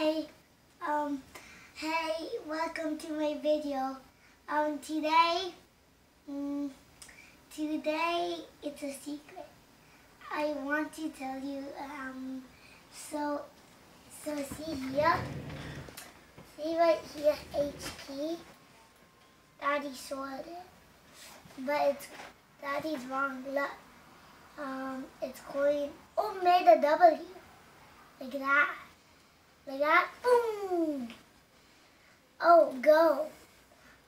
Hi. Um, hey, welcome to my video. Um, today, mm, today it's a secret. I want to tell you. Um, so, so see here. See right here, HP. Daddy sorted it, but it's Daddy's wrong. Look. Um, it's going. Oh, made a W. Like that. Like that. Boom. Oh, go.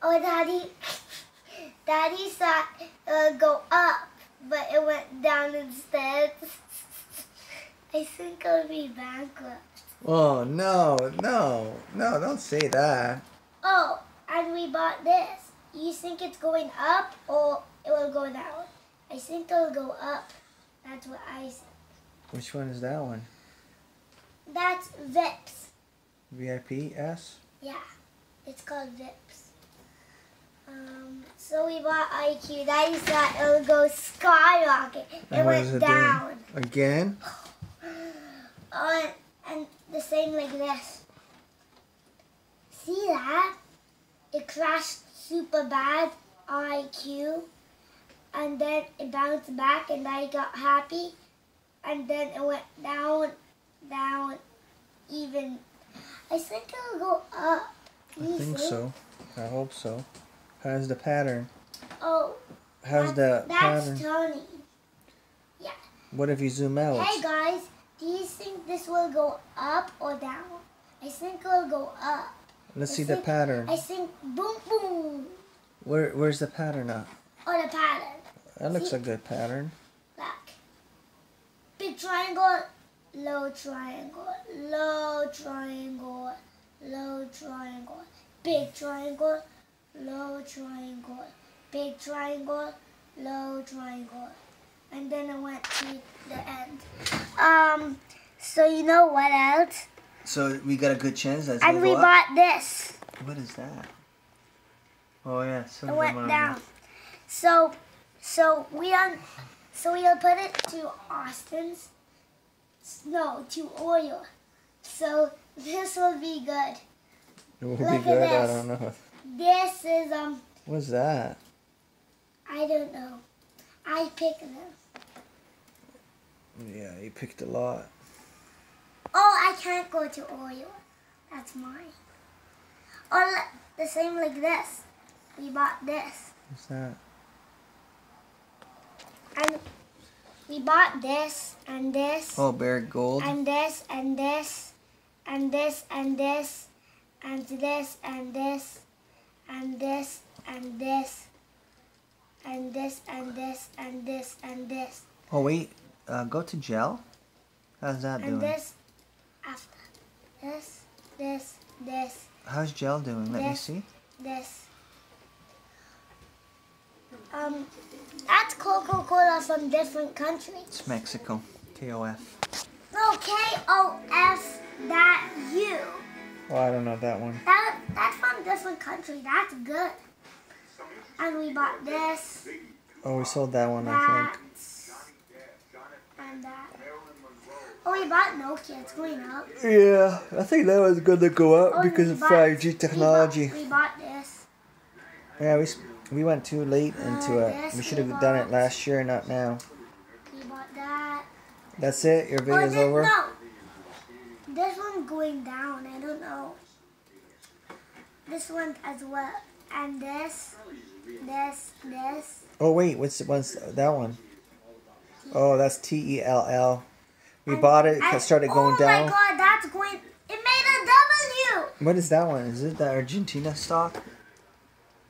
Oh, Daddy. Daddy thought it would go up, but it went down instead. I think I'll be bankrupt. Oh no, no, no! Don't say that. Oh, and we bought this. You think it's going up or it will go down? I think it'll go up. That's what I think. Which one is that one? That's Vips. V-I-P-S? Yeah, it's called Vips. Um, so we bought IQ. Daddy thought it would go skyrocket. It And is went it doing? down. Again? Oh, and, and the same like this. See that? It crashed super bad IQ. And then it bounced back and I got happy. And then it went down, down, even. I think it'll go up. I think so. I hope so. How's the pattern? Oh, How's the that's, that's pattern? Tony. What if you zoom out? Hey guys, do you think this will go up or down? I think it'll go up. Let's I see the pattern. I think boom boom. Where Where's the pattern at? Or the pattern. That looks See? a good pattern. Back. Big triangle, low triangle, low triangle, low triangle, big triangle, low triangle, big triangle, low triangle. And then I went to the end. Um, so you know what else? So we got a good chance that's And we bought this. What is that? Oh yeah, It went down. So, so we un, so we'll put it to Austin's. No, to oil. So this will be good. It will Look be at good. I don't know. This is um, What's that? I don't know. I picked them. Yeah, you picked a lot. Oh, I can't go to oil. That's mine. Or li- the same like this. We bought this. What's that? And we bought this and this. Oh, Barrick Gold. and this and this and this and this and this and this and this and this and this and this and this and this Oh wait, uh, go to gel. How's that doing? and this after this this this How's gel doing? Let me see. this um that's Coca-Cola from different countries It's Mexico. KOF. no K-O-F that you Well, oh, I don't know that one. That that's from different country. That's good. And we bought this, Oh, we sold that one, I think. and that. Oh, we bought Nokia. It's going up. Yeah, I think that was gonna go up Oh, because of bought- 5G we technology. bought- We bought, this. Yeah, we s- we went too late into Uh, it. We should have done it last year, not now. That. That's it. Your Oh, video's this, over. No. This one's going down. I don't know. This one as well. And this, this, this. Oh wait, what's what's that one? Oh, that's T E L L. We and- bought it. It started going oh down. my god, that's going. It made a W. What is that one? Is it the Argentina stock?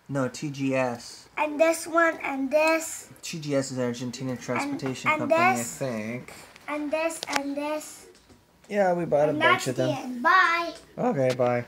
No, TGS. And this one, and this, TGS is Argentina Transportation and Company, this- I think. and this, and this. Yeah, we bought a bunch of the them. end. Bye. Okay, bye.